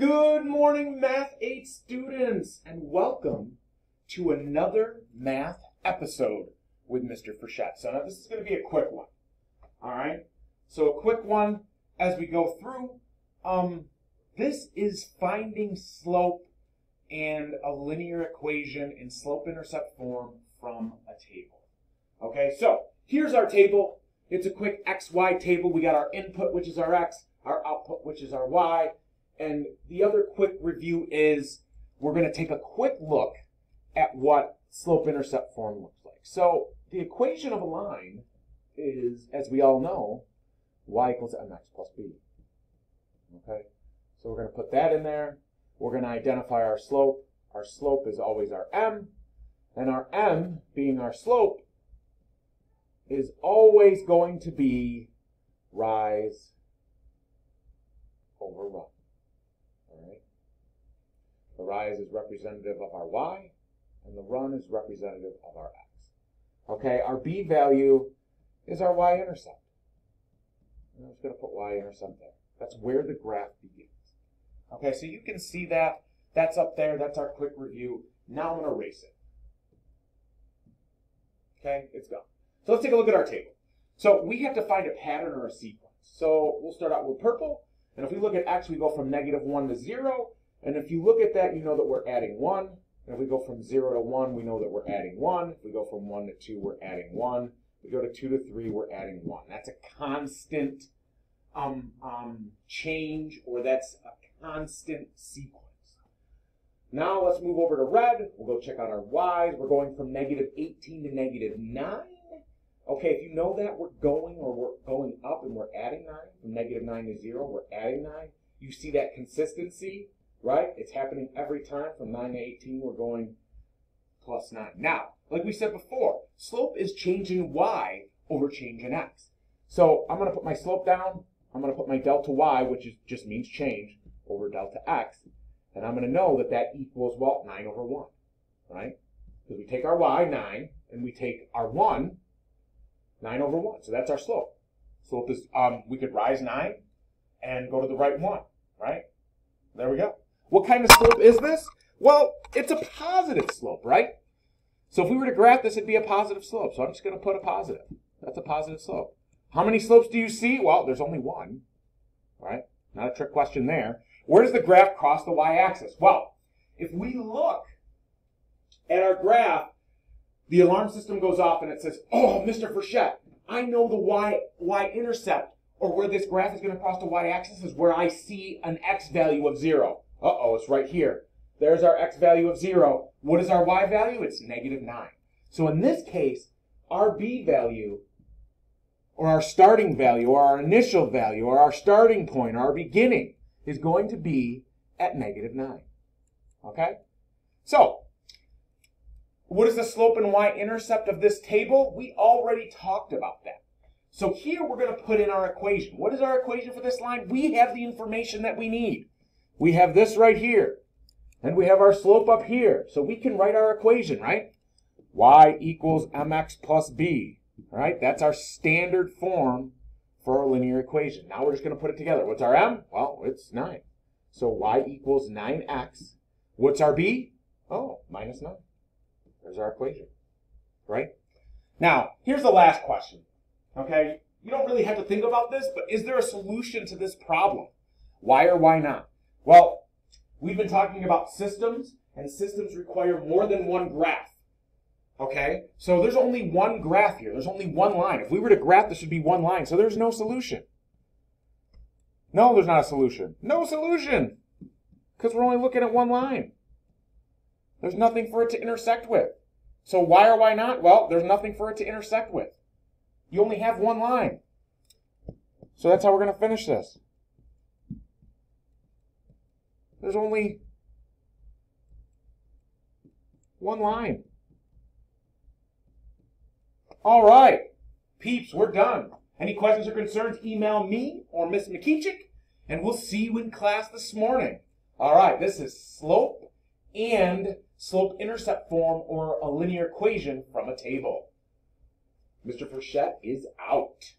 Good morning, Math 8 students, and welcome to another math episode with Mr. Frechette. So now this is going to be a quick one. All right? So a quick one as we go through. Um, this is finding slope and a linear equation in slope-intercept form from a table. Okay, so here's our table. It's a quick XY table. We got our input, which is our X, our output, which is our Y. And the other quick review is we're going to take a quick look at what slope-intercept form looks like. So the equation of a line is, as we all know, y equals mx plus b. Okay, so we're going to put that in there. We're going to identify our slope. Our slope is always our m, and our m, being our slope, is always going to be rise over run. The rise is representative of our y, and the run is representative of our x. Okay, our b value is our y-intercept. I'm just going to put y-intercept there. That's where the graph begins. Okay, so you can see that. That's up there. That's our quick review. Now I'm going to erase it. Okay, it's gone. So let's take a look at our table. So we have to find a pattern or a sequence. So we'll start out with purple. And if we look at x, we go from negative 1 to 0. And if you look at that, you know that we're adding 1. And if we go from 0 to 1, we know that we're adding 1. If we go from 1 to 2, we're adding 1. If we go to 2 to 3, we're adding 1. That's a constant um, um, change, or that's a constant sequence. Now let's move over to red. We'll go check out our y's. We're going from negative 18 to negative 9. Okay, if you know that we're going or we're going up and we're adding 9, from negative 9 to 0, we're adding 9. You see that consistency, right? It's happening every time. From 9 to 18, we're going plus 9. Now, like we said before, slope is changing y over change in x. So I'm going to put my slope down. I'm going to put my delta y, which is, just means change, over delta x. And I'm going to know that that equals, well, 9 over 1, right? Because we take our y, 9, and we take our 1, 9 over 1. So that's our slope. Slope is, um, we could rise 9 and go to the right 1, right? There we go. What kind of slope is this? Well, it's a positive slope, right? So if we were to graph this, it'd be a positive slope. So I'm just going to put a positive. That's a positive slope. How many slopes do you see? Well, there's only one, right? Not a trick question there. Where does the graph cross the y-axis? Well, if we look at our graph, the alarm system goes off and it says, oh, Mr. Frechette, I know the y, y-intercept, or where this graph is going to cross the y-axis is where I see an x value of 0. Uh-oh, it's right here. There's our x value of 0. What is our y value? It's negative 9. So in this case, our b value, or our starting value, or our initial value, or our starting point, or our beginning, is going to be at negative 9. Okay? So, what is the slope and y-intercept of this table? We already talked about that. So here we're going to put in our equation. What is our equation for this line? We have the information that we need. We have this right here. And we have our slope up here. So we can write our equation, right? y equals mx plus b. right? That's our standard form for a linear equation. Now we're just going to put it together. What's our m? Well, it's 9. So y equals 9x. What's our b? Oh, minus 9. There's our equation, right? Now, here's the last question, okay? You don't really have to think about this, but is there a solution to this problem? Why or why not? Well, we've been talking about systems, and systems require more than one graph. Okay? So there's only one graph here. There's only one line. If we were to graph, this would be one line. So there's no solution. No, there's not a solution. No solution. Because we're only looking at one line. There's nothing for it to intersect with. So why or why not? Well, there's nothing for it to intersect with. You only have one line. So that's how we're going to finish this. There's only one line. All right. Peeps, we're done. Any questions or concerns, email me or Miss McKeechik, and we'll see you in class this morning. All right, this is slope and slope-intercept form or a linear equation from a table. Mr. Frechette is out.